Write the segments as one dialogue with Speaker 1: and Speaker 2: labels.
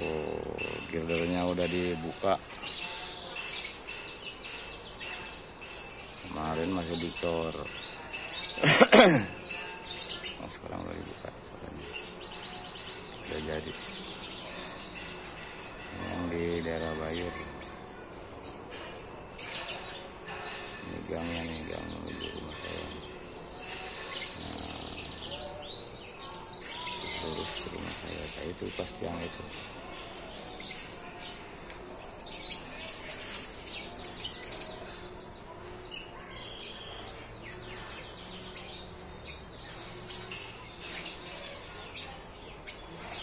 Speaker 1: Oh, girdernya udah dibuka. Kemarin masih dicor. nah, sekarang udah dibuka. Soalnya. Udah jadi. Yang di daerah Bayur. Nih, gang menuju rumah saya. Nah, lurus ke rumah saya. Kayak itu pasti yang itu.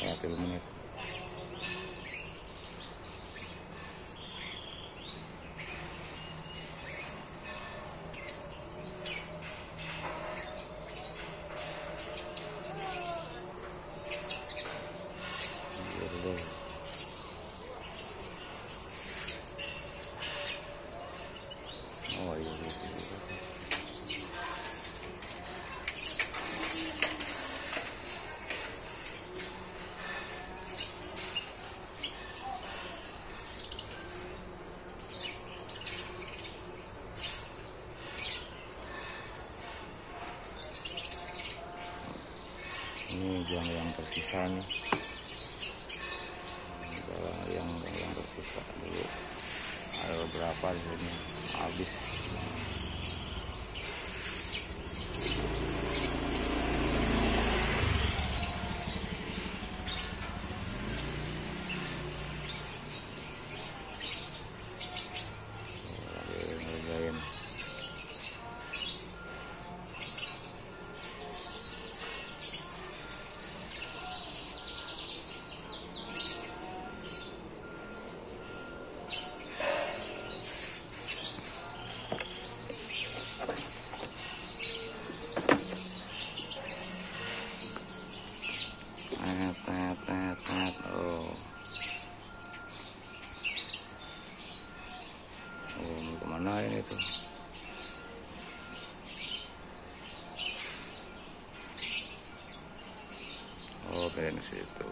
Speaker 1: Ya, 10 menit. Ini yang tersisa nih yang yang tersisa dulu. Ada beberapa di sini habis mana ini tuh? Oh kayaknya situ.